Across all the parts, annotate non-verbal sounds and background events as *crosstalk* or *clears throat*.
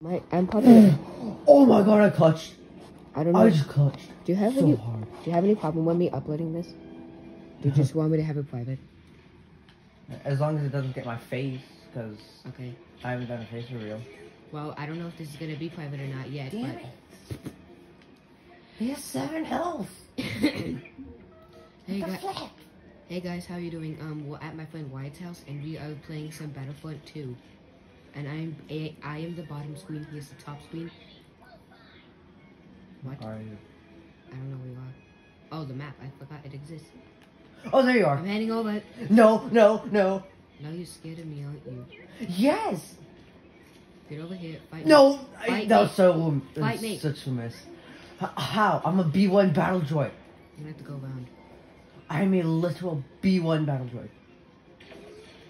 My, I'm probably. *clears throat* Oh my god, I clutched. I don't know. I just clutched. do you have so any? hard. Do you have any problem with me uploading this? Do you just want me to have it private? As long as it doesn't get my face, because Okay. I haven't done a face reveal. Well, I don't know if this is gonna be private or not yet, Damn but. it. He has seven health. *coughs* hey guys, hey guys, how are you doing? Um, we're at my friend Wyatt's house, and we are playing some Battlefront 2. And I'm a, I am the bottom screen. He is the top screen. What? Are you? I don't know where you are. Oh, the map. I forgot it exists. Oh, there you are. I'm heading over. No, no, no. Now you're scared of me, aren't you? Yes. Get over here. Fight No. I, Fight that me. was so that Fight me. such a mess. How? I'm a B1 battle droid. Me. I'm have to go around. I'm a literal B1 battle droid.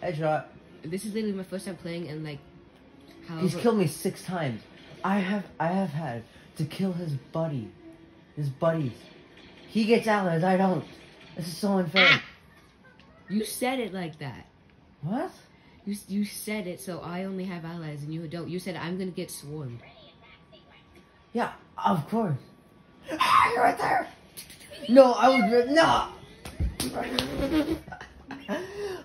Headshot. This is literally my first time playing, and like, however, He's killed me six times. I have I have had to kill his buddy. His buddies. He gets allies, I don't. This is so unfair. Ah! you said it like that. What? You you said it, so I only have allies and you don't. You said I'm gonna get swarmed. Yeah, of course. Ah, you're right there. No, I was no.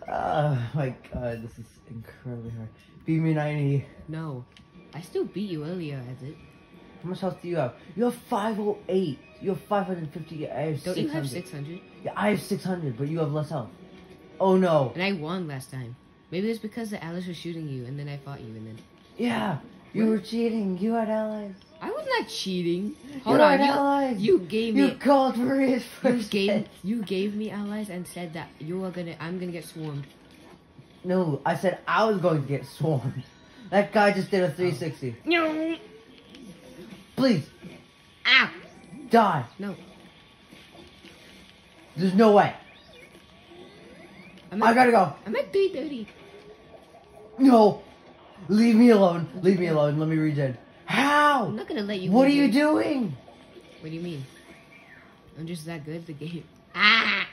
oh *laughs* my god, this is incredibly hard. Beat me 90. No, I still beat you earlier, as it. How much health do you have? You have 508. You have 550. I have Don't 600. you have 600? Yeah, I have 600, but you have less health. Oh no. And I won last time. Maybe it's because the allies were shooting you, and then I fought you, and then Yeah, you were cheating. You had allies. I was not cheating. Hold you on, had you, allies. you gave me. You called for his you first gave you gave me allies and said that you are gonna I'm gonna get swarmed. No, I said I was going to get swarmed. That guy just did a 360. No. Please, Ow. die. No. There's no way. I'm I gotta go. I'm at 330. No. Leave me alone. Leave me alone. Let me regen. How? I'm not gonna let you. What are you it. doing? What do you mean? I'm just that good at the game. Ah!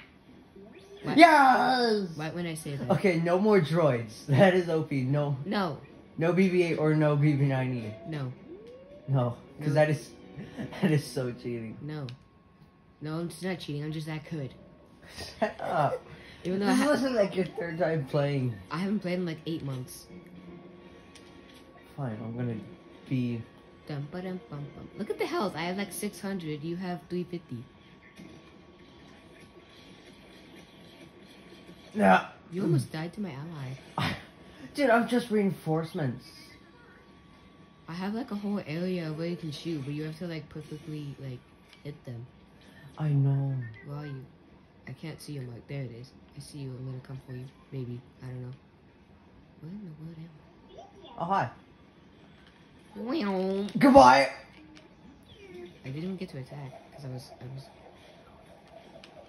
What? Yes. Why when I say that? Okay, no more droids. *laughs* That is OP. No, No, no BB-8 or no BB-9E. no, No, because No. that is *laughs* that is so cheating. no. No, I'm not cheating. I'm just that good. Shut up. Even though I, This wasn't like your third time playing. I haven't played in like eight months. Fine, I'm gonna be. Dum, ba-dum, bum, bum. Look at the health. I have like 600. You have 350. Yeah. You almost died to my ally. *laughs* Dude, I'm just reinforcements. I have like a whole area where you can shoot, but you have to like perfectly like hit them. I know. Where are you? I can't see your mark. There it is. I see you. I'm gonna come for you. Maybe. I don't know. Where in the world am I? Oh hi. Meow. Goodbye. I didn't even get to attack because I was I was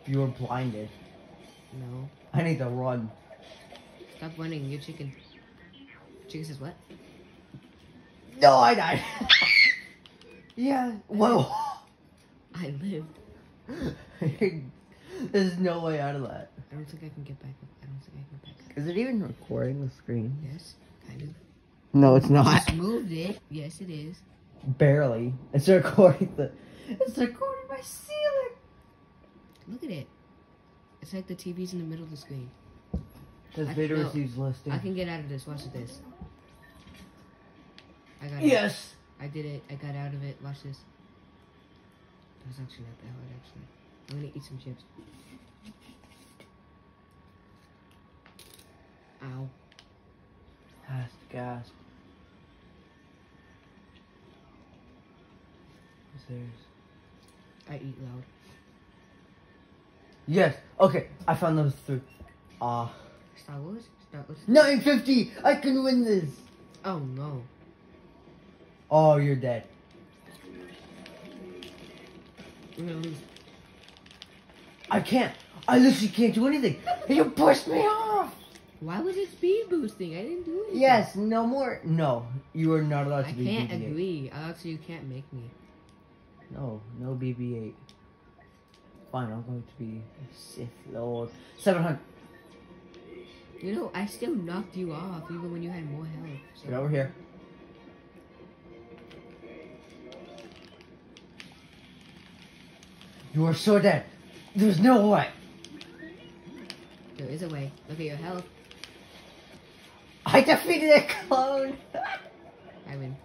You were blinded. no. I need to run. Stop running. You're chicken. Chicken says what? No, I died. *laughs* yeah. Whoa. I lived. *laughs* There's no way out of that. I don't think I can get back up. I don't think I can get back up. Is it even recording the screen? Yes, kind of. No, it's not. Just moved it. Yes, it is. Barely. It's recording the. It's recording my ceiling. Look at it. It's like the TV's in the middle of the screen. Says I- Vader no. receives listing. I eh? can get out of this. Watch this. I got it. Yes. I did it. I got out of it. Watch this. That was actually not that hard, actually. I'm gonna eat some chips. Ow. Gasp, gasp. What's theirs? I eat loud. Yes. Okay, I found those three. Ah. Star Wars? Star Wars? 950! I can win this! Oh no. Oh, you're dead. I'm gonna lose. I can't. I literally can't do anything. *laughs* You pushed me off! Why was it speed boosting? I didn't do it. Yes, no more. No, you are not allowed I to be I can't agree. Alex, you can't make me. No, no BB-8 fine, I'm going to be Sith Lord. 700. You know, I still knocked you off, even when you had more health. So. Get over here. You are so dead. There's no way. There is a way. Look at your health. I defeated a clone. I win.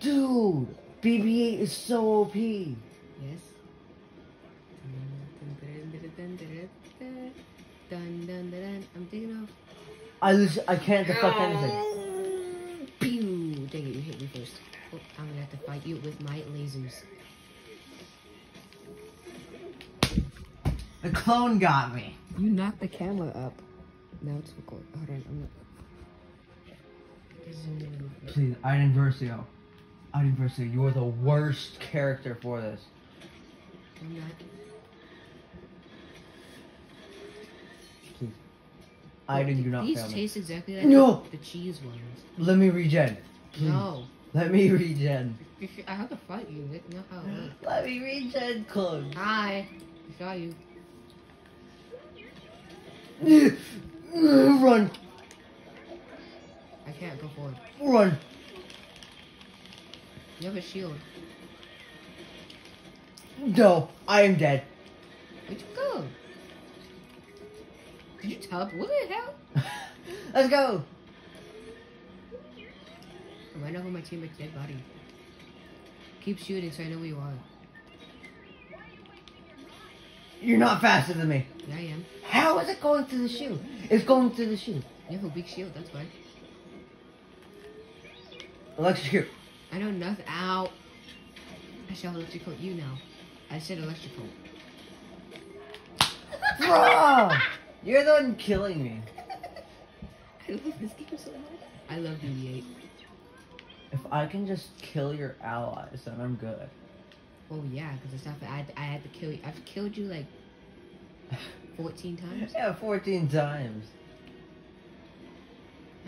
Dude. BB-8 is so OP. Yes. Dun, dun, dun, dun. I'm taking off. I lose. I can't deflect anything. Pew! Dang it, you hit me first. Oh, I'm gonna have to fight you with my lasers. The clone got me. You knocked the camera up. Now it's recording. Hold on, I'm gonna. Please, Iden Versio. Iden Versio, you are the worst character for this. I'm not. Please. Iden, do not These fail me. taste exactly like No! the, cheese ones. Let me regen. Please. No. Let me regen. You I have to fight you. That's not how it works. Let me regen, clone. Hi. I saw you. *laughs* Run, I can't go forward. run. You have a shield. No, I am dead. Where'd you go? Did you tub? What the hell? *laughs* Let's go. I'm right over my teammate's dead body. Keep shooting so I know where you are. You're not faster than me. Yeah, I am. How is it going through the shoe? It's going through the shoe. You have a weak shield, that's why. Electrocute. I know nothing. Ow. I shall electrocute you now. I said electrical. Bro! You're the one killing me. *laughs* I love this game so much. I love BB-8. If I can just kill your allies, then I'm good. Oh yeah, because the stuff I had, I had to kill you. I've killed you like *laughs* 14 times. Yeah, 14 times.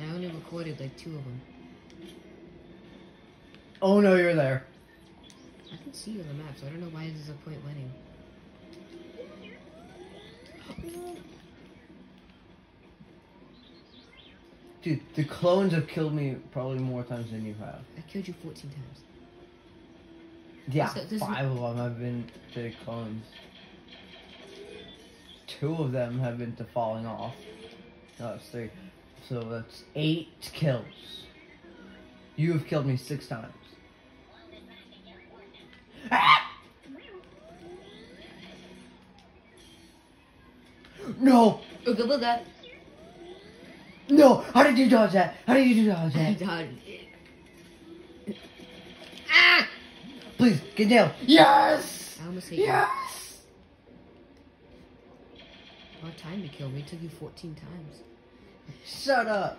I only recorded like two of them. Oh no, you're there. I can see you on the map, so I don't know why there's a point winning. Dude, the clones have killed me probably more times than you have. I killed you 14 times. Yeah, So this- five of them have been to clones. Two of them have been to falling off. No, that's three. So that's eight kills. You have killed me six times. Ah! No! Ooga booga! No! How did you dodge that? How did you dodge I that? dodged it. Ah! Please, get down. Yes! I almost hit you. Yes! What time to kill me? It took you 14 times. Shut up.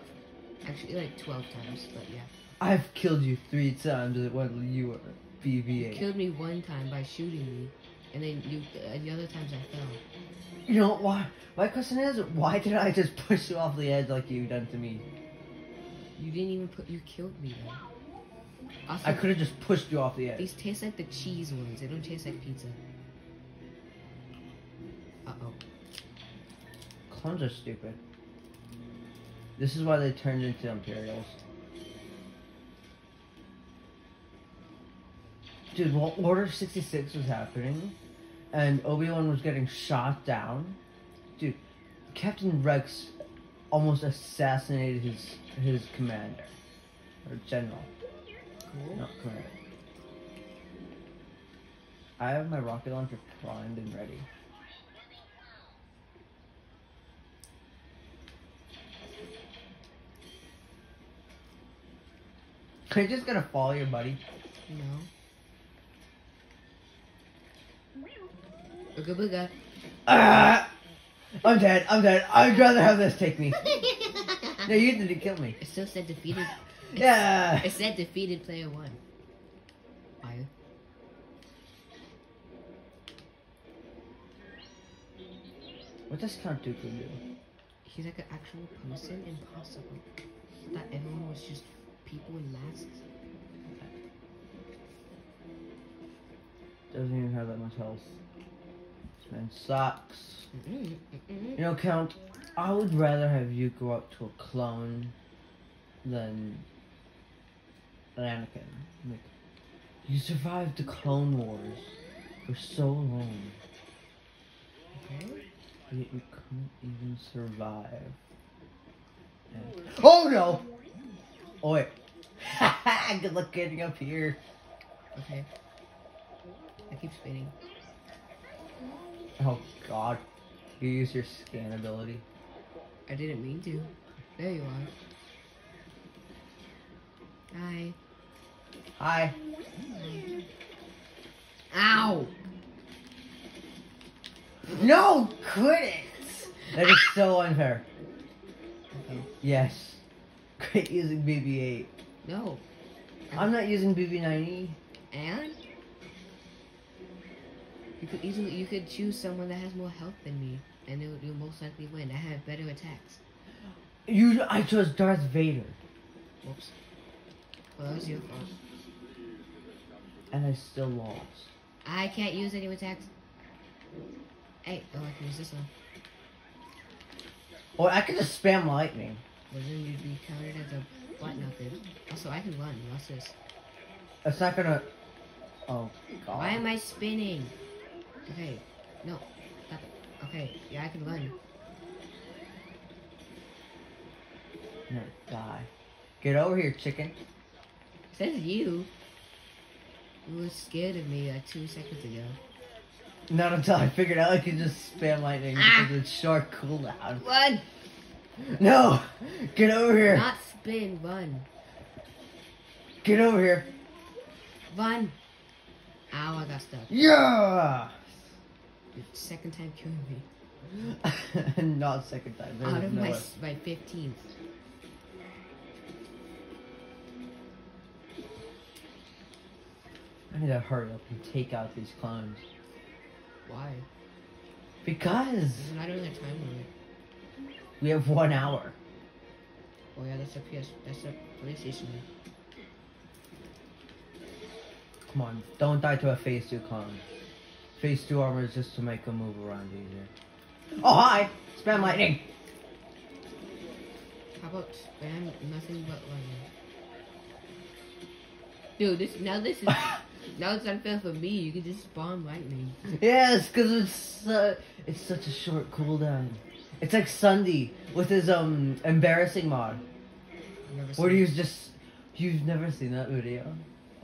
Actually, like 12 times, but yeah. I've killed you three times when you were You BB-8. killed me one time by shooting me, and then you uh, the other times I fell. You know why? My question is, why did I just push you off the edge like you done to me? You didn't even put. You killed me though. Also, I could have just pushed you off the edge. These taste like the cheese ones. They don't taste like pizza. Uh oh. Clones are stupid. This is why they turned into Imperials. Dude, while Order 66 was happening, and Obi-Wan was getting shot down, dude, Captain Rex almost assassinated his his commander. Or general. Cool. Not commander. I have my rocket launcher primed and ready. Are you just gonna follow your buddy? No. Ooga booga. Ah! I'm dead. I'm dead. I'd rather have this take me. *laughs* No, you didn't kill me. It still said defeated. Yeah. It said defeated player one. Fire. What does Count Dooku do? He's like an actual person. Impossible. That everyone was just people in masks. Doesn't even have that much health. Sucks. Mm-mm, mm-mm. You know, Count, I would rather have you grow up to a clone than an Anakin. Like, You survived the Clone Wars for so long, Okay. yet you couldn't even survive. And- Oh no! Oh wait. *laughs* Good luck getting up here. Okay. I keep spinning. Oh god. You use your scan ability. I didn't mean to. There you are. Hi. Hi. Ow! No, couldn't. That is so unfair. Okay. Yes. Great using BB-8. No. I'm not using BB-90. And you could easily you could choose someone that has more health than me, and it would you'll most likely win. I have better attacks. You, I chose Darth Vader, Whoops. Well, that was your fault. and I still lost. I can't use any attacks. Hey, oh, I can use this one. Or I could just spam lightning. Well, then you'd be counted as a butt knuckle. Also, I can run. Watch this. It's not gonna. Oh god. Why am I spinning? Okay, no. Stop it. Okay, yeah, I can run. No, die. Get over here, chicken. Says you. You were scared of me like two seconds ago. Not until I figured out I could just spam lightning Ah. because it's short cooldown. Run! No! Get over here! Not spin, run. Get over here! Run! Ow, I got stuck. Yeah! Second time killing me. *laughs* Not second time. There's Out of no my, way. my 15th. I need to hurry up and take out these clones. Why? Because There's not a time limit. we have one hour. Oh yeah, that's a PS, that's a PlayStation. Come on, don't die to a phase 2 clone. Phase 2 armor is just to make them move around easier. Oh, hi! Spam lightning! How about spam nothing but lightning? Dude, this now this is *laughs* now it's unfair for me. You can just spawn lightning. Yes, because it's uh, it's such a short cooldown. It's like Sunday with his um embarrassing mod, I've never where seen he's just you've never seen that video.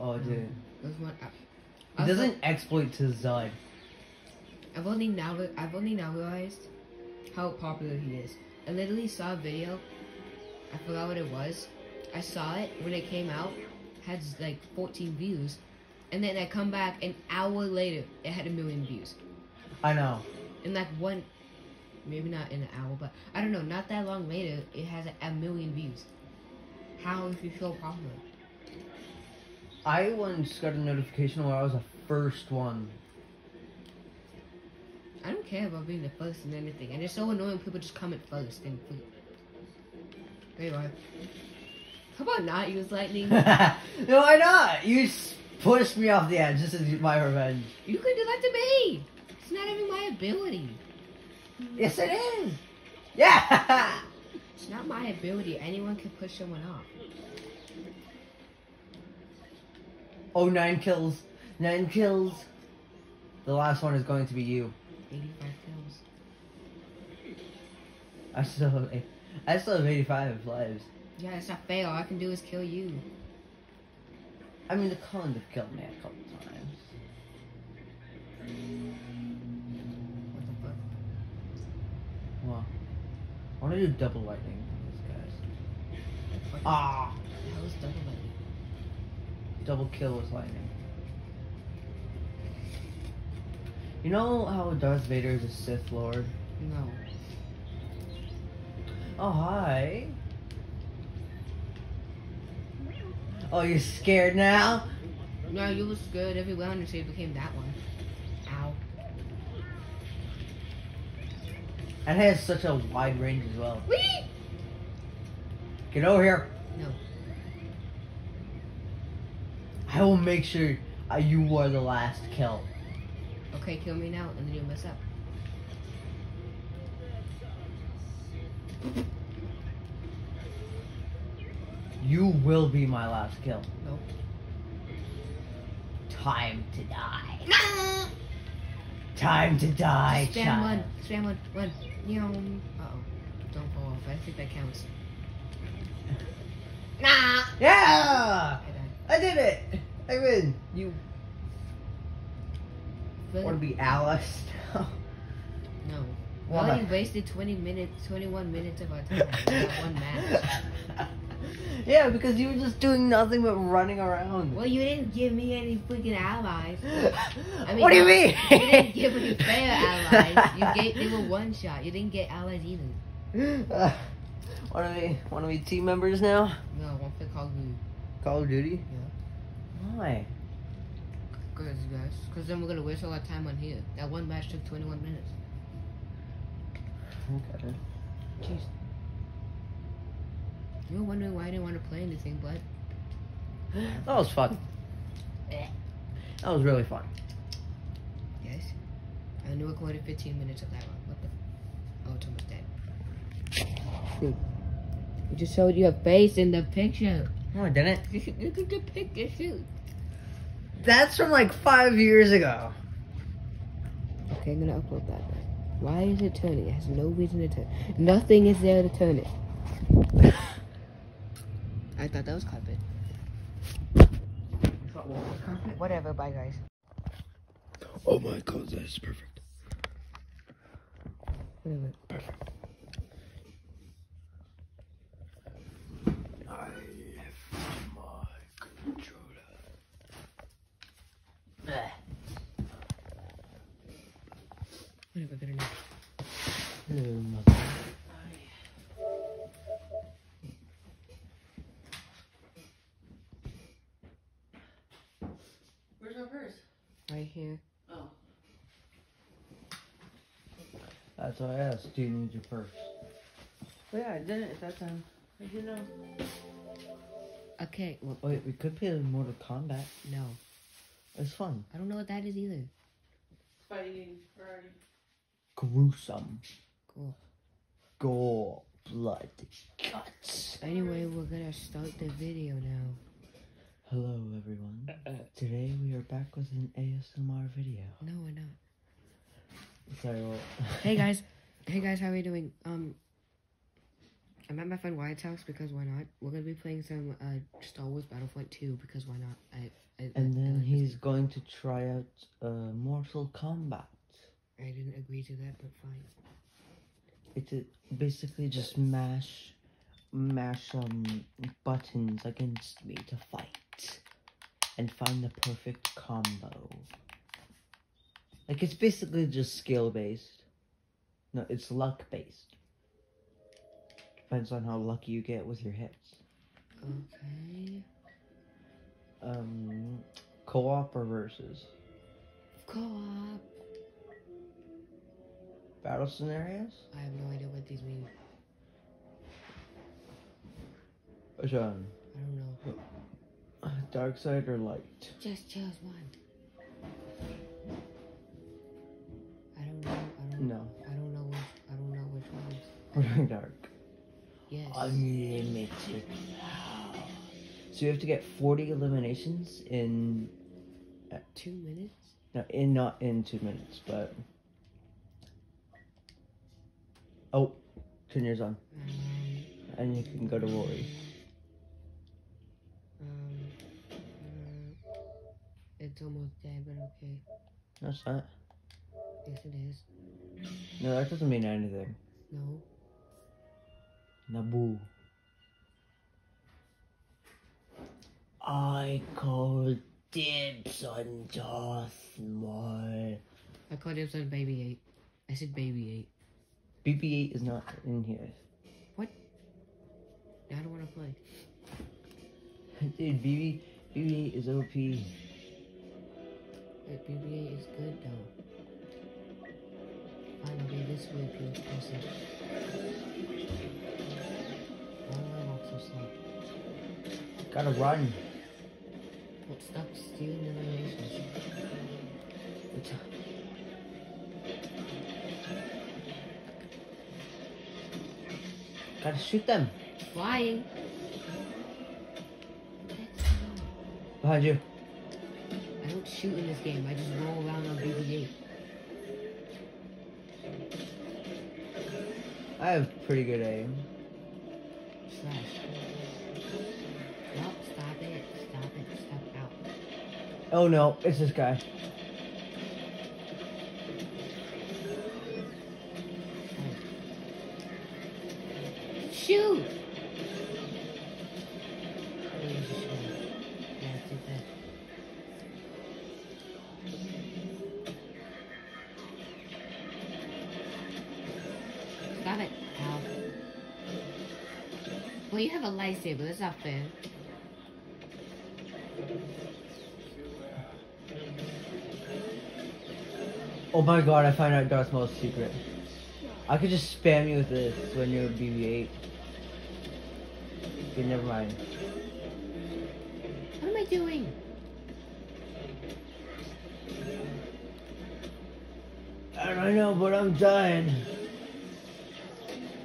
Oh, dude, There's one. I, he also, doesn't exploit to Zud. I've only now I've only now realized how popular he is. I literally saw a video. I forgot what it was. I saw it when it came out. Had like 14 views, and then I come back an hour later. It had a million views. I know. In like one, maybe not in an hour, but I don't know. Not that long later, it has a, a million views. How is he so popular? I once got a notification where I was the first one. I don't care about being the first in anything, and it's so annoying people just comment first and. There you are. How about not use lightning? *laughs* no, why not? You pushed me off the edge. This is my revenge. You can do that to me. It's not even my ability. Yes, it is. Yeah. *laughs* It's not my ability. Anyone can push someone off. Oh, nine kills. Nine kills. The last one is going to be you. 85 kills. I still have, I still have 85 lives. Yeah, it's not fair. All I can do is kill you. I mean, the clones have killed me a couple times. What the fuck? Well, I want to do double lightning on these guys. Ah, hell is double lightning? Double kill with lightning. You know how Darth Vader is a Sith Lord? No. Oh, hi. Oh, you're scared now? No, you was good every round until you became that one. Ow. And it has such a wide range as well. Whee! Get over here. No. I will make sure uh, you are the last kill. Okay, kill me now, and then you'll mess up. You will be my last kill. Nope. Time to die. Time to die, Spam child. one. Spam one. One. Yum. Uh oh. Don't fall off. I think that counts. Nah. *laughs* Yeah! I. I did it! I win! You But- want to be Alice now? No. Why? Well, you wasted 20 minutes, 21 minutes of our time on one match. *laughs* yeah, because you were just doing nothing but running around. Well, you didn't give me any freaking allies. *laughs* I mean, what do you mean? You didn't give me fair *laughs* allies. You gave, they were one shot. You didn't get allies either. Uh, want to be want to be team members now? No, one for Call of Duty. Call of Duty? Yeah. Why? Cause guys, cause then we're gonna waste all our time on here. That one match took 21 minutes. Okay. Jeez. You were wondering why I didn't want to play anything, but *gasps* That was fun. Eh. That was really fun. yes, I only recorded 15 minutes of that one. What the? Oh, it's almost dead. Dude, you just showed you a face in the picture. No, I didn't. *laughs* Look at the picture, shoot. That's from like five years ago. Okay, I'm gonna upload that. Why is it turning? It has no reason to turn. Nothing is there to turn it. I thought that was carpet. Whatever, bye guys. Oh my god, that is perfect. Whatever. Perfect. I have my controller. Whatever, good enough. Hello, mother. Where's my purse? Right here. Oh. That's why I asked. Do you need your purse? Well, yeah, I didn't at that time. I you know. Okay, well, Wait, we could play Mortal Kombat. no. It's fun. I don't know what that is either. Fighting Ferrari. Gruesome. Cool. Gore, blood, guts. Anyway, we're gonna start the video now. Hello, everyone. Today we are back with an ASMR video. No, we're not. Sorry, well, *laughs* Hey guys. Hey guys, how are you doing? Um, I'm at my friend Wyatt's house because why not? We're gonna be playing some uh Star Wars Battlefront 2 because why not? I, I and I- I then like he's going to try out uh, Mortal Kombat. I didn't agree to that, but fine. It's basically just mash, mash um buttons against me to fight, and find the perfect combo. Like it's basically just skill based. No, it's luck based. Depends on how lucky you get with your hits. Okay. Um, co-op or versus Co-op. Battle scenarios. I have no idea what these mean. Which one? I don't know. Dark side or light? Just choose one. I don't know. I don't. No, I don't know which. I don't know which ones. we're doing dark. Yes. Unlimited. So you have to get 40 eliminations in, uh, Two minutes. no, in not in two minutes, but. Oh, turn yours on, and you can go to Rory. Um. uh, it's almost dead, but okay. That's not. Yes, it is. No, that doesn't mean anything. No. Naboo. I call dibs on Darth Maul. I called it on Baby Eight. I said Baby Eight. BB-8 is not in here. What? I don't want to play. *laughs* Dude, BB, BB-8 is OP. But Baby Eight is good though. Be this way, Pink person. Why do I walk so slow? Gotta run. Well, stop stealing eliminations. It's Gotta shoot them. Flying. Behind you. I don't shoot in this game. I just roll around on BB-8. I have pretty good aim. Slash. Nope, stop it. Stop it. Stop out. Oh no, it's this guy. Well, you have a lightsaber. That's not fair. Oh my god, I found out Darth Maul's secret. I could just spam you with this when you're BB-8. Okay, never mind. What am I doing? I don't know, but I'm dying.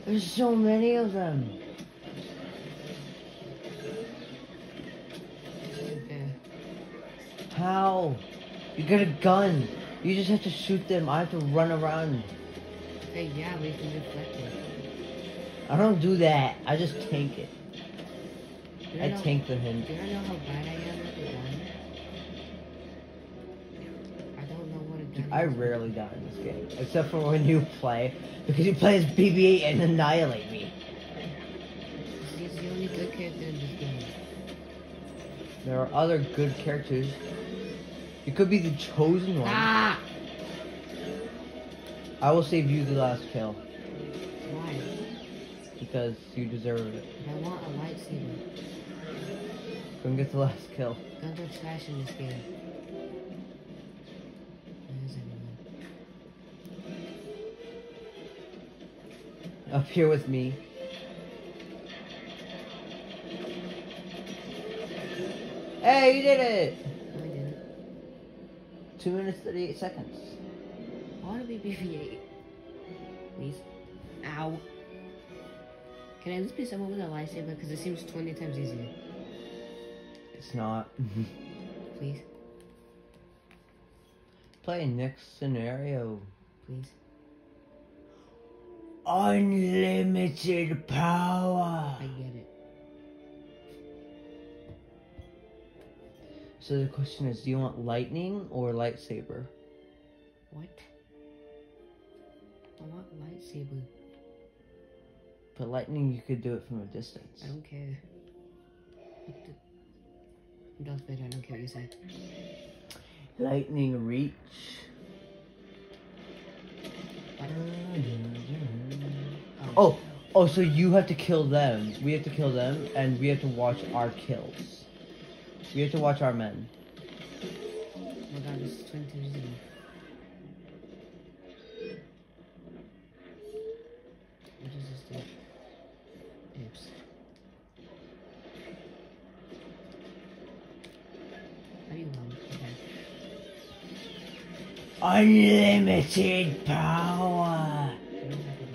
There's so many of them. How? You get a gun. You just have to shoot them. I have to run around. Okay, yeah, we can deflect it. I don't do that. I just tank it. I know- tank the hint. Do you know how bad I am with the gun? I don't know what a gun I rarely die in this game, except for when you play, because you play as BB-8 and annihilate me. He's the only good character in this game. There are other good characters. You could be the chosen one. Ah! I will save you the last kill Why? because you deserve it. I want a lightsaber. Come get the last kill. Guns are trash in this game. Where is everyone? Up here with me. Hey, you did it! No, I didn't. Two minutes, 38 seconds. I want to be BB-8. Please. Ow. Can I at least be someone with a lightsaber? Because it seems 20 times easier. It's not. *laughs* Please. Play next scenario. Please. Unlimited power. I get it. So the question is, do you want lightning or lightsaber? What? I want lightsaber. But lightning, you could do it from a distance. I don't care. Darth Vader, I don't care what you say. Lightning reach. Oh, oh, oh so you have to kill them. We have to kill them, and we have to watch our kills. We have to watch our men. Oh my god, this is 20 times easier. What this do? Oops. How do you? Okay. Unlimited power. I don't have it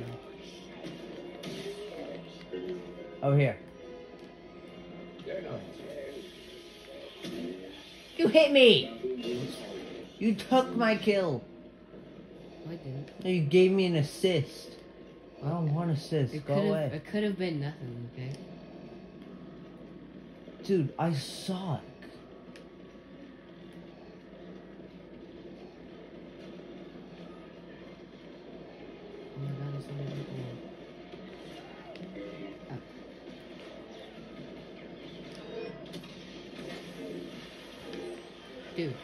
now. Over oh, here. You hit me. You took my kill. I didn't. You gave me an assist. I don't want assist. It Go away. It could have been nothing. Okay. Dude, I suck. Oh my god, it's only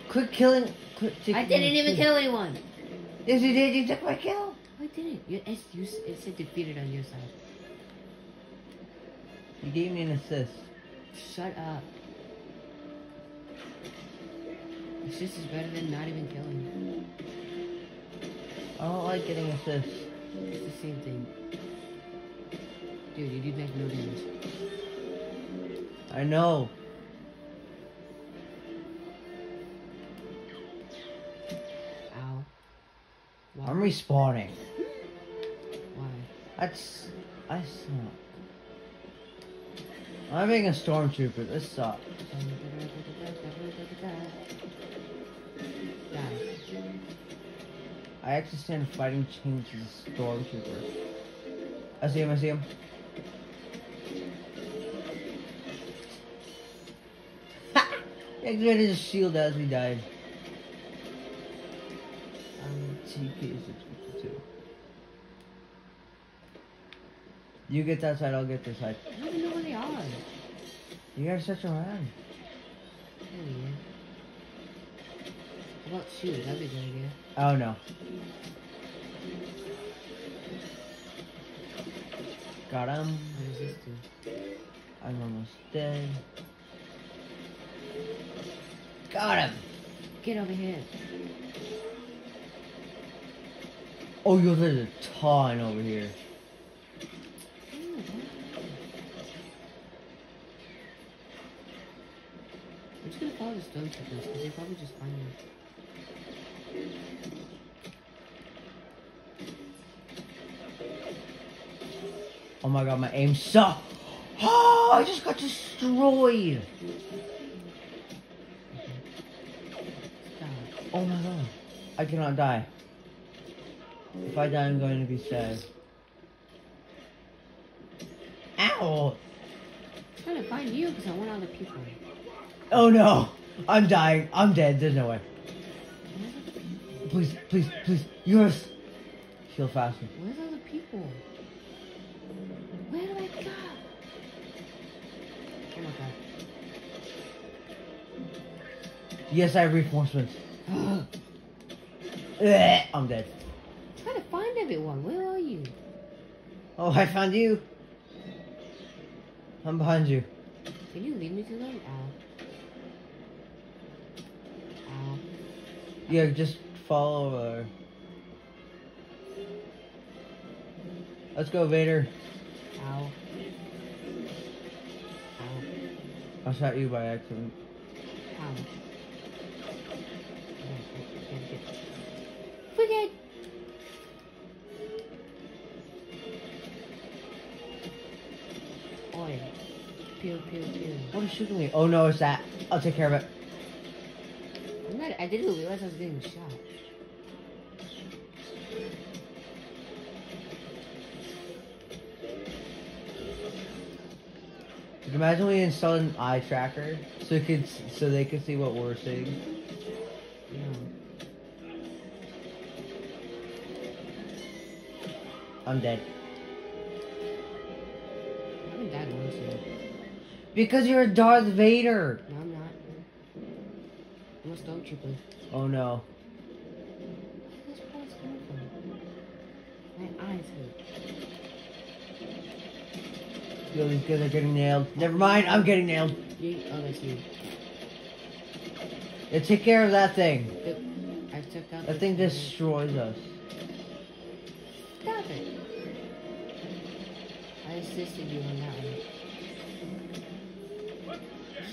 Quit killing. Quit I didn't even kill. anyone. Yes, you did. You took my kill. I didn't. You, it's, you, it said defeated on your side. You gave me an assist. Shut up. Assist is better than not even killing. I don't like getting assists. It's the same thing. Dude, you did like no damage. I know. respawning. Why? That's I suck. I'm being a stormtrooper. This sucks. I actually stand fighting changes stormtrooper. I see him. I see him. *laughs* Ha! Ignited his shield as we died. TP is 652. You get that side, I'll get this side. I don't even know where they are. You gotta search around. Oh, yeah. How about shoes? That'd be a good idea. Oh no. Got him. What does this do? I'm almost dead. Got him. Get over here. Oh, yo, there's a ton over here. I'm just gonna follow the stormtroopers because they probably just find me. Oh my god, my aim sucked. Oh, I just got destroyed. Oh my god. I cannot die. If I die, I'm going to be sad. Ow! I'm trying to find you because I want other people. Oh no! I'm dying. I'm dead. There's no way. Where's other people? Please, please, please. Yours. Heal faster. Where's other people? Where do I go? Oh my god. Yes, I have reinforcements. *gasps* I'm dead. I'm trying to find everyone. Where are you? Oh, I found you. I'm behind you. Can you leave me to them? Ow. Ow. Yeah, just follow her. Let's go, Vader. Ow. Ow. I shot you by accident. Ow. Shooting me? Oh no, it's that. I'll take care of it. I'm not, I didn't realize I was getting shot. Imagine we installed an eye tracker so it could, so they could see what we're seeing. No. I'm dead. Because you're a Darth Vader. No, I'm not. I'm a stormtrooper. Oh no. Where this coming from? My eyes hurt. Yo, these guys are getting nailed. Never mind, I'm getting nailed. You, oh, that's you. Yeah, take care of that thing. The, I took out That thing destroys us. Stop it. I assisted you on that one.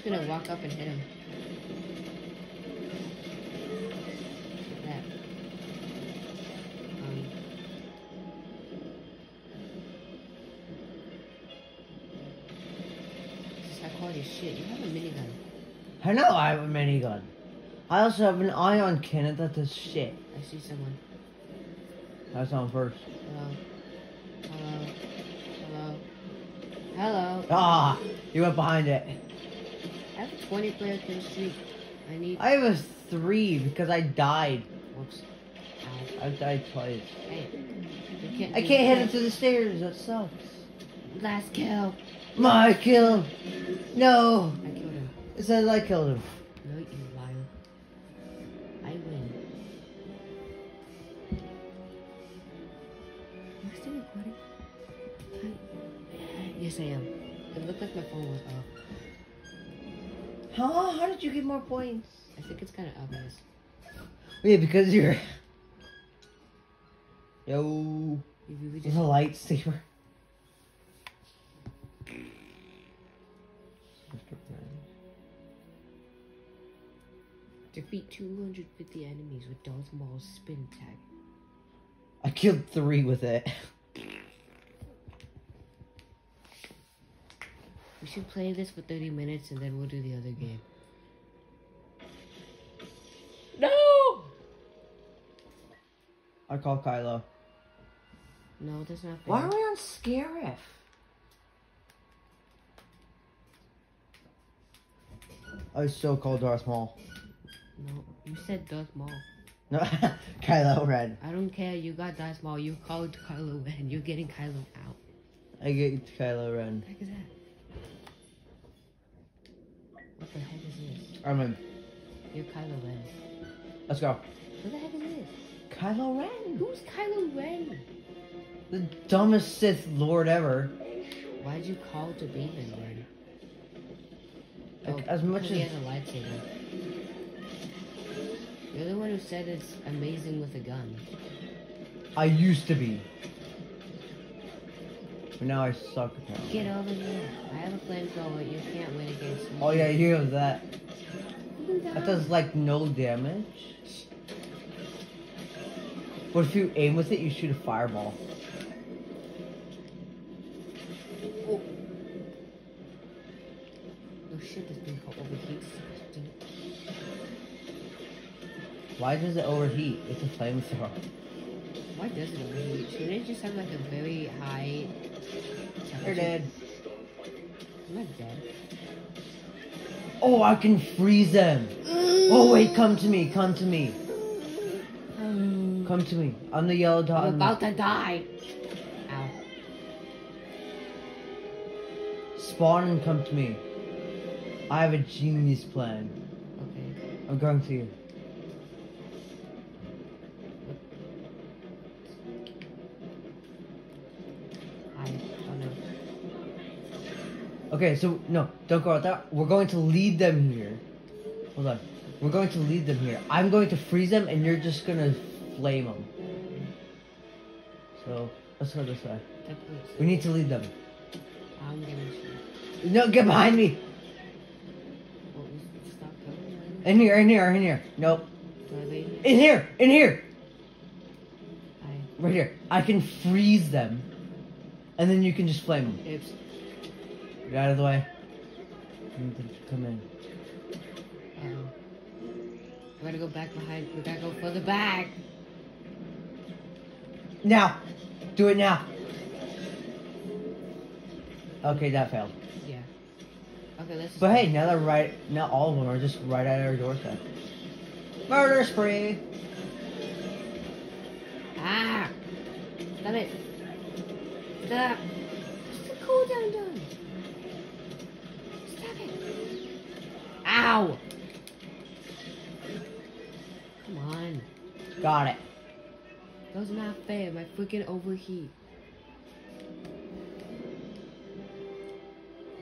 I'm just gonna walk up and hit him. Um. This is high quality shit. You have a minigun. I know I have a minigun. I also have an ion cannon that does shit. I see someone. That's on first. Hello. Hello. Hello. Hello. Ah, you went behind it. I have a 20 player kill streak. I need. I have a three because I died. Whoops. I died twice. Hey. Can't I can't hit that. it to the stairs. That sucks. Last kill. My kill. No. I killed him. It says I killed him. No, you liar. I win. Am I still recording? Yes, I am. It looked like my phone was off. How, how did you get more points? I think it's kind of obvious. Yeah, because you're. Yo. If you would There's just a lightsaber. defeat 250 enemies with Darth Maul's spin attack. I killed three with it. We should play this for 30 minutes and then we'll do the other game. No! I I call Kylo. No, that's not fair. Why are we on Scarif? I still call Darth Maul. No, you said Darth Maul. No, *laughs* Kylo Ren. I don't care. You got Darth Maul. You called Kylo Ren. You're getting Kylo out. I get Kylo Ren. What the heck is that? What the heck is this? I'm in. You're Kylo Ren. Let's go. What the heck is this? Kylo Ren. Who's Kylo Ren? The dumbest Sith Lord ever. Why'd you call to Beeman then? Like, oh, as much because he as- has a lightsaber. You're the one who said it's amazing with a gun. I used to be. But now I suck apparently. Get over here. I have a flamethrower. You can't win against me. Oh yeah, you have that. That that. does like no damage. But if you aim with it, you shoot a fireball. Oh, oh shit, this thing overheats. Why does it overheat? It's a flamethrower. Why does it overheat? Shouldn't it just have like a very high? You're dead. I'm not dead. Oh, I can freeze them. Oh wait, come to me, come to me, come to me. I'm the yellow dot. I'm about to die. Ow. Spawn and come to me. I have a genius plan. Okay. I'm going to you. Okay, so no, don't go out there. We're going to lead them here. Hold on. We're going to lead them here. I'm going to freeze them, and you're just gonna flame them. So let's go this way. We need to lead them. I'm gonna shoot. No, get behind me. What was it? Stop going. In here, in here, in here. Nope. Do I leave? In here, in here. Right here. I can freeze them, and then you can just flame them. Oops. Get out of the way. I need to come in. Oh. We gotta go back behind. We gotta go further back. Now, do it now. Okay, that failed. Yeah. Okay, let's. But hey, now they're right. Now all of them are just right at our doorstep. Murder spree. Ah! Stop it! Stop! The cooldown done? Stop Ow! Come on. Got it. That's not fair. My freaking overheat.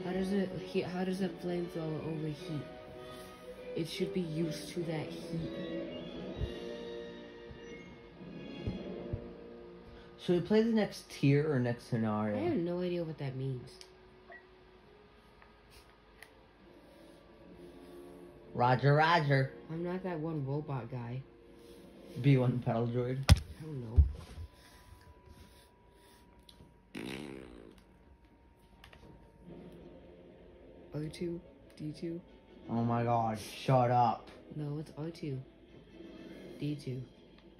How does it? heat, How does a flamethrower overheat? It should be used to that heat. Should we play the next tier or next scenario? I have no idea what that means. Roger, Roger. I'm not that one robot guy. B1 battle droid. I don't know. R2, D2. Oh my god, shut up. No, it's R2. D2.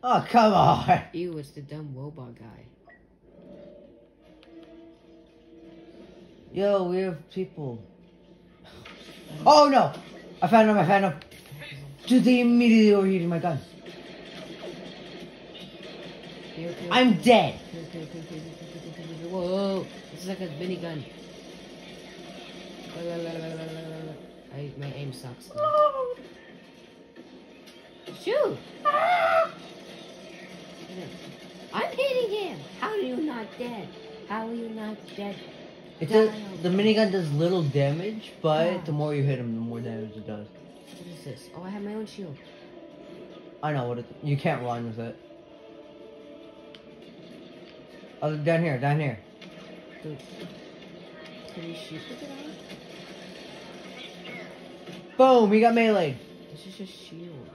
Oh, come on. *laughs* Ew, it's the dumb robot guy. Yo, we have people. Oh no! I found him, I found him. Just immediately overheated my gun. I'm dead. Whoa, this is like a minigun. I, my aim sucks. Shoot! I'm hitting him! How are you not dead? How are you not dead? It does, the minigun does little damage, but the oh. more you hit him, the more damage it does. What is this? Oh, I have my own shield. I know what it. You can't run with it. Oh, down here, down here. Dude. Can you shoot with it? Boom! He got melee. This is just shield.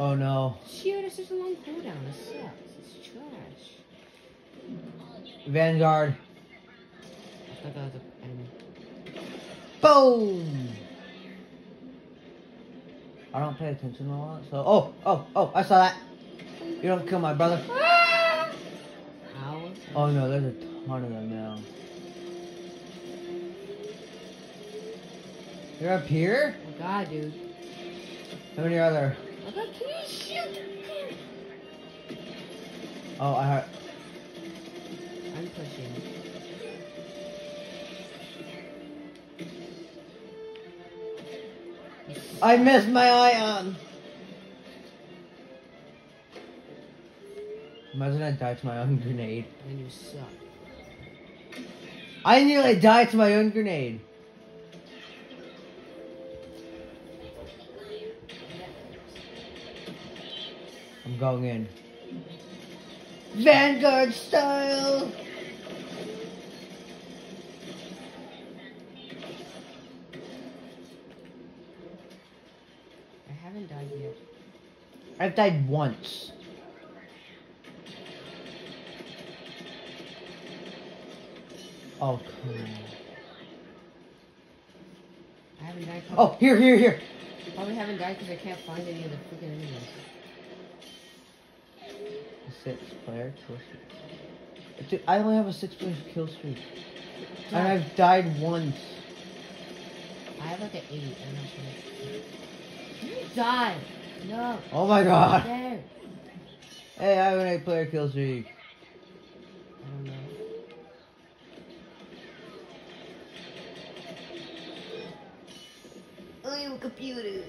Oh no. Shield is such a long cooldown. It sucks. It's trash. Vanguard. I thought that was an enemy. Boom! I don't pay attention a lot, so. Oh, oh, oh, I saw that. You don't kill my brother. Oh no, there's a ton of them now. You're up here? Oh god, dude. How many are there? Oh god, can you shoot? Oh, I heard. I'm pushing. I missed my ion! Imagine I died to my own grenade. And you suck. I nearly died to my own grenade. Going in. Vanguard style! I haven't died yet. I've died once. Oh, come on. I haven't died. Oh, here, here, here. Probably haven't died because I can't find any of the freaking enemies. Six player kill streak. Dude, I only have a six player kill streak. And I've died once. I have like an eight, and I'm sure. You die! No! Oh my god. Hey, I have an eight player kill streak. I don't know. Oh, you computer!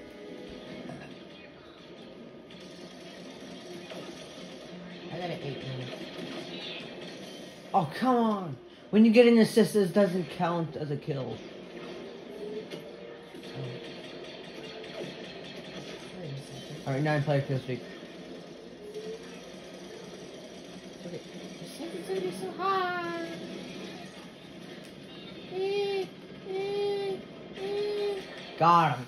Oh, come on. When you get an assist, this doesn't count as a kill. Alright, nine player kill streak. Got him.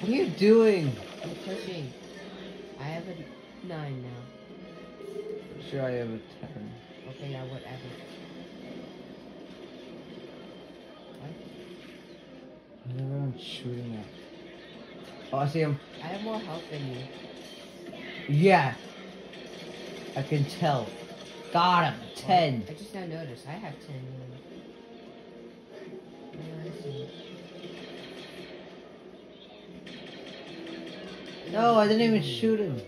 What are you doing? I'm pushing. I have a nine now. Sure, I have a ten. Okay, yeah, whatever. What? Everyone shooting at? Oh, I see him. I have more health than you. Yeah. I can tell. Got him. Ten. I just now noticed. I have ten. now. Where is he? No, I didn't even shoot him.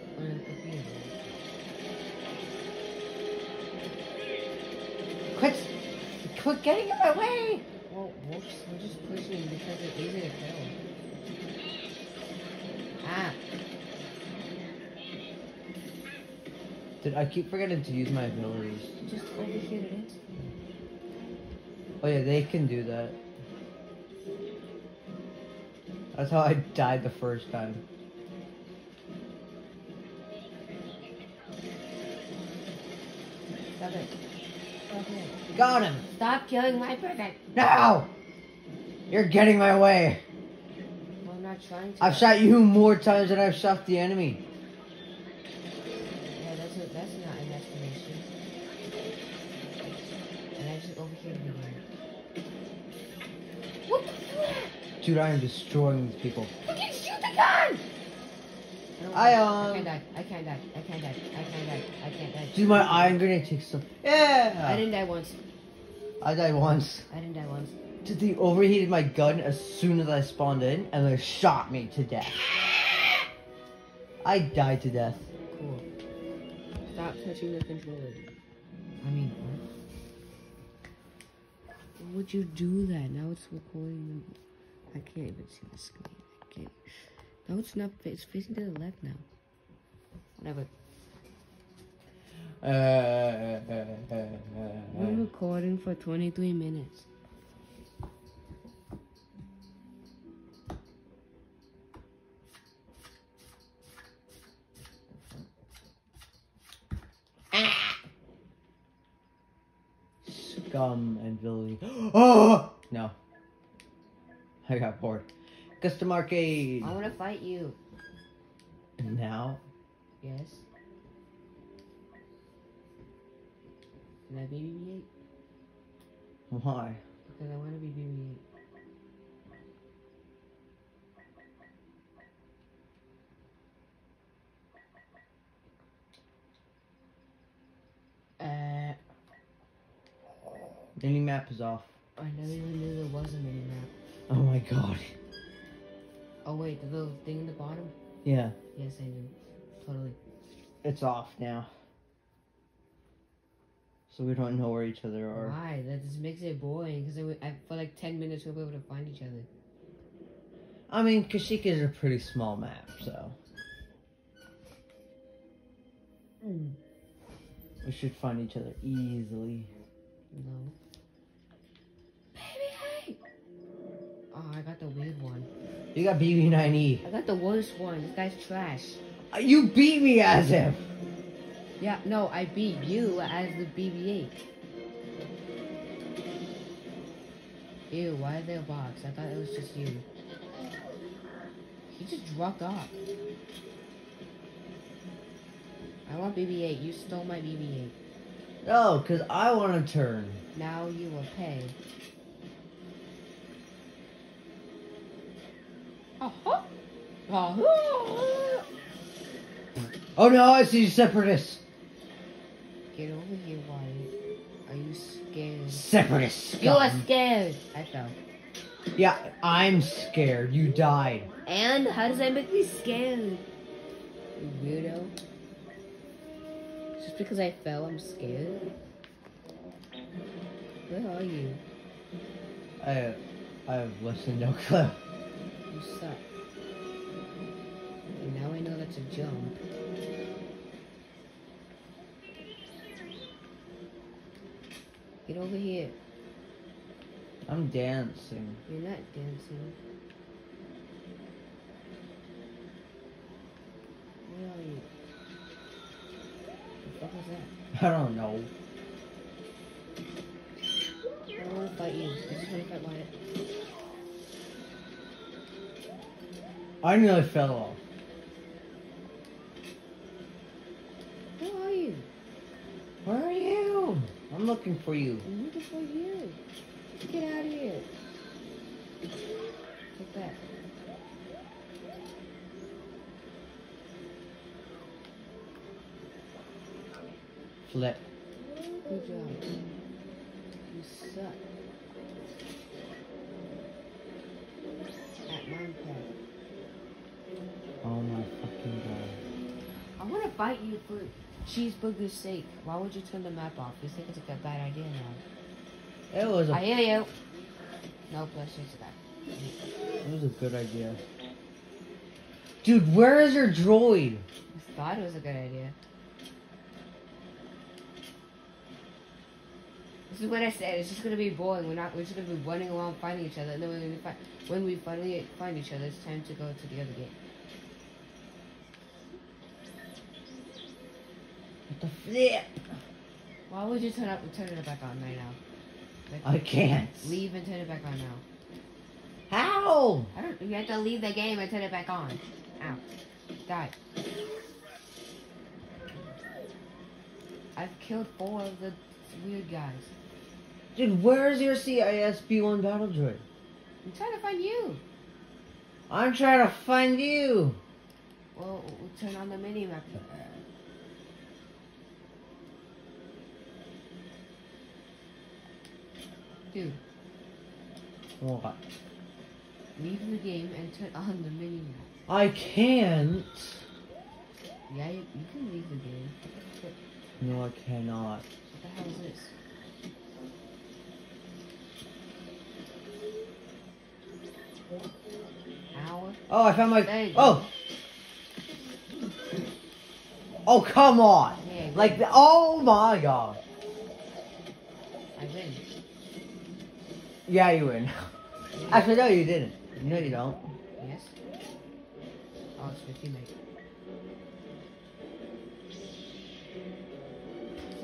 Quit. Quit getting in my way. Well, we're just, we're just pushing because it's easy to kill. Ah, Dude, I keep forgetting to use my abilities. just overshoot it. Oh yeah, they can do that. That's how I died the first time. Stop it. Got him. Stop killing my perfect. No! You're getting my way. Well, I'm not trying to. I've shot you more times than I've shot the enemy. Yeah, that's, a, that's not an estimation. And I just overshooted again. What the fuck? Dude, I am destroying these people. Fucking shoot the gun! I, I um, can't die. I can't die. I can't die. I can't die. I can't die. Dude, my ion grenade takes some. Yeah! I didn't die once. I died once. I didn't die once. Dude, they overheated my gun as soon as I spawned in, and they shot me to death. I died to death. Cool. Stop touching the controller. I mean, what? Why would you do that? Now it's recording. the- I can't even see the screen. I can't. No, it's not. It's facing to the left now. Whatever. Uh, uh, uh, uh, We're uh. recording for 23 minutes. Scum and villainy. *gasps* Oh! No. I got bored. Custom arcade. I want to fight you. Now? Yes. Can I be BB-8? Why? Because I want to be BB-8. Uh, Mini map is off. I never even knew there was a mini map. Oh my god. Oh wait, the little thing in the bottom? Yeah, Yes, I do. Totally. it's off now. So we don't know where each other are. Why? That just makes it boring. Because I for like 10 minutes we'll be able to find each other. I mean, Kashyyyk is a pretty small map, so hmm. we should find each other easily. No. Baby, hey! Oh, I got the weird one. You got BB9E. I got the worst one. This guy's trash. Uh, You beat me as him. Yeah, no, I beat you as the BB-8. Ew, why is there a box? I thought it was just you. He just dropped off. I want BB-8. You stole my BB-8. No, cause I want to turn. Now you will pay. Uh-huh. Oh no, I see separatists. Get over here, Wyatt. Are you scared? Separatists. You are scared. I fell. Yeah, I'm scared. You died. And how does that make me scared? You weirdo. Just because I fell, I'm scared. Where are you? I, I have less than no clue. You suck. And now I know that's a jump. Get over here. I'm dancing. You're not dancing. Where are you? The fuck is that? *laughs* I don't know. I don't want to fight you. I just want to fight Wyatt. I nearly fell off. Where are you? Where are you? I'm looking for you. I'm looking for you. Get out of here. Take that. Flip. Good job. You suck. Fight you for cheeseburger's sake. Why would you turn the map off? You think it's a bad idea now? It was a I hear you. No, let's just that. it was a good idea. Dude, where is your droid? I thought it was a good idea. This is what I said. It's just gonna be boring. We're not. We're just gonna be running around finding each other, and then we're gonna be when we finally find each other, it's time to go to the other gate. Flip? Why would you turn up turn it back on right now? Like, I can't. leave and turn it back on now. How? I don't. You have to leave the game and turn it back on. Ow. Die. I've killed four of the weird guys. Dude, where's your CIS B1 battle droid? I'm trying to find you. I'm trying to find you. Well, we'll turn on the mini map. What? leave the game and turn on the mini map. I can't. Yeah, you, you can leave the game. No, I cannot. What the hell is this? Hour? Oh, I found my. Go. Oh. Oh, come on. Yeah, Like, the, oh my god. I win. Yeah, you win. Actually, no, you didn't. No, you don't. Yes? Oh, it's your teammate.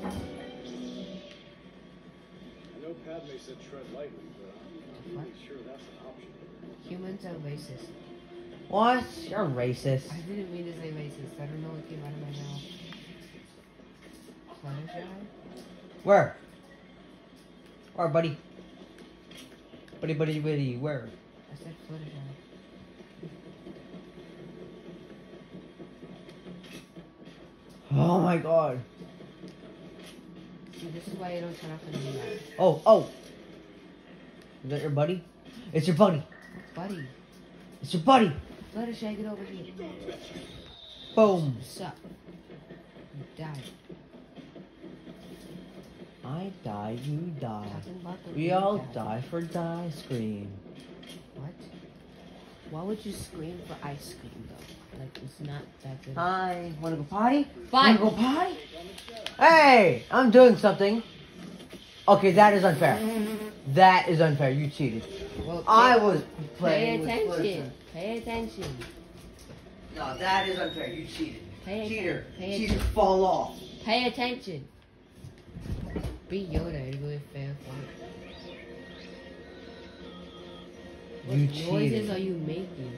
I know Padme said tread lightly, but I'm not really sure that's an option. Humans are racist. What? You're racist. I didn't mean to say racist. I don't know what came out of my mouth. Fluttershy? Where? Where, buddy? Buddy, buddy, buddy, where? I said Fluttershy. Oh my god. See, this is why I don't turn off the media. Oh, oh. Is that your buddy? It's your buddy. Buddy, It's your buddy. Fluttershy, get over here. Boom. Sup? You died. I die, you die. Talking about the We all die for die scream. What? Why would you scream for ice cream though? Like it's not that good. Hi, wanna go potty? Bye. Wanna go potty? Hey, I'm doing something. Okay, that is unfair. That is unfair. You cheated. Well, I was Pay playing with attention. Pay attention. No, that is unfair. You cheated. Pay Cheater. Pay Cheater, attention. fall off. Pay attention. Yoda. It'd be a fair. What You noises cheated. are you making?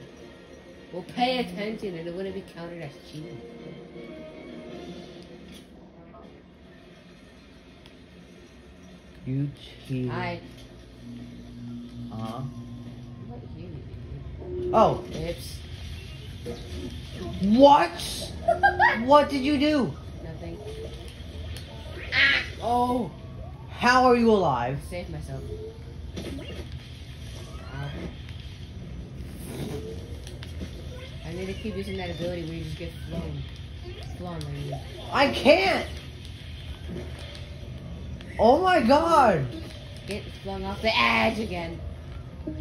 Well, pay attention, and it wouldn't be counted as cheating. You cheated. I. Uh-huh. What you? Oh, Oops. what? *laughs* what did you do? Nothing. Ah! Oh! How are you alive? Save myself. Ow. I need to keep using that ability where you just get flown. Flown, I mean. I can't. Oh my god. Get flung off the edge again. Oh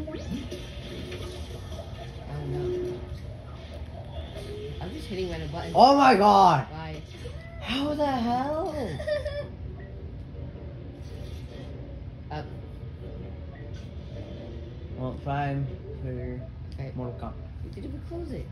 no. I'm just hitting random buttons. Oh my god. How the hell? *laughs* Well, time for Okay. Mortal Kombat. We didn't even close it.